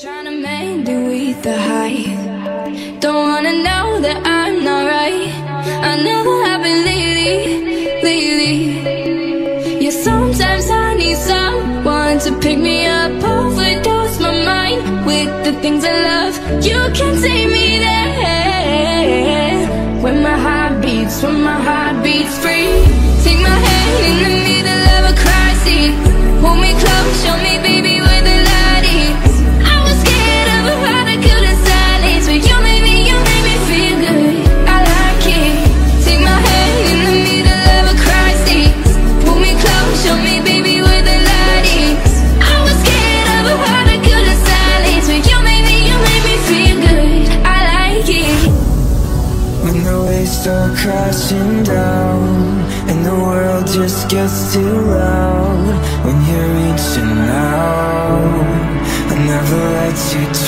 Trying to make do with the high. Don't wanna know that I'm not right. I never have been lately, lately. Yeah, sometimes I need someone to pick me up, overdose my mind with the things I love. You can take me there. start crashing down And the world just gets too loud When you're reaching out I'll never let you down.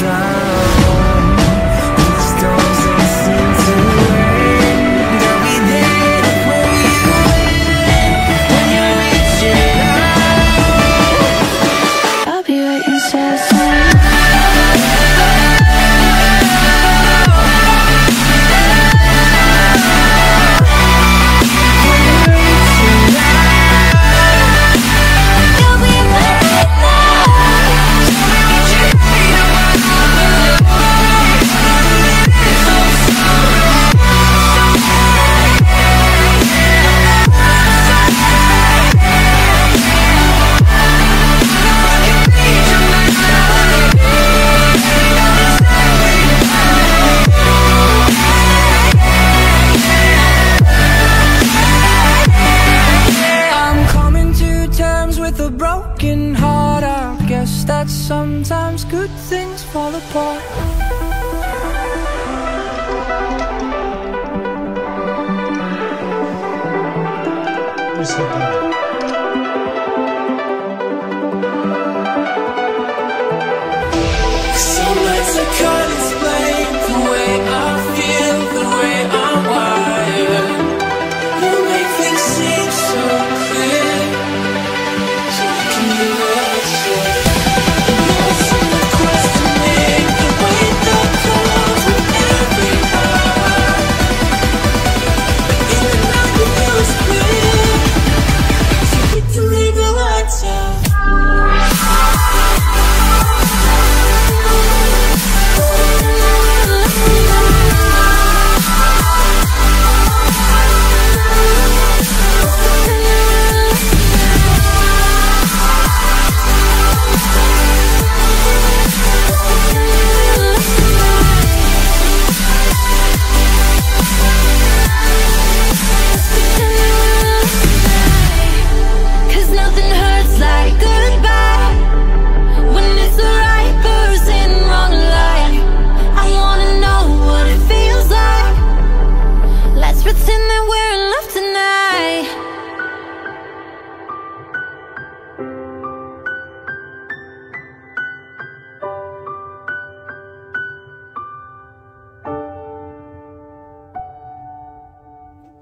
Some nights are colors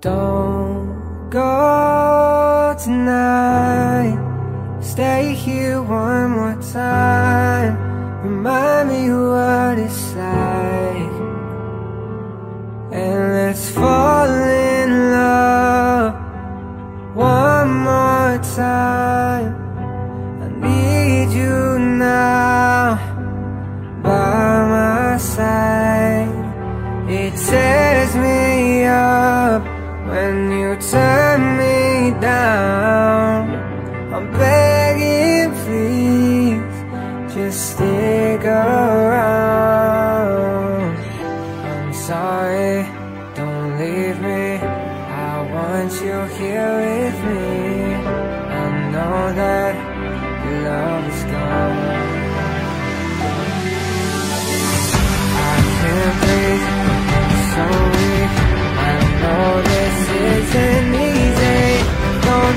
Don't go tonight. Stay here one more time. Remind me what it's like. And let's fall you turn me down. I'm begging please Just stick around. I'm sorry, don't leave me. I want you here with me. I know that your love is gone.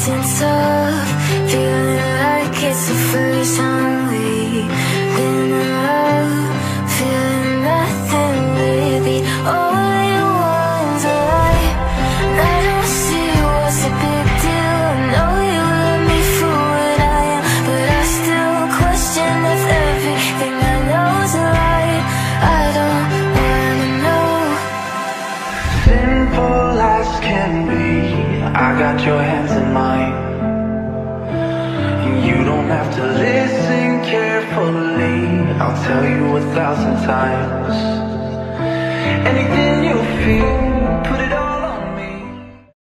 sense of feeling like it's the first time we've been in love. Feeling nothing really. Only one's alive. I don't see what's the big deal. I know you let me for what I am, but I still question if everything I know's a lie. I don't wanna know. Simple as can be, I got your hands to listen carefully, I'll tell you a thousand times. Anything you feel,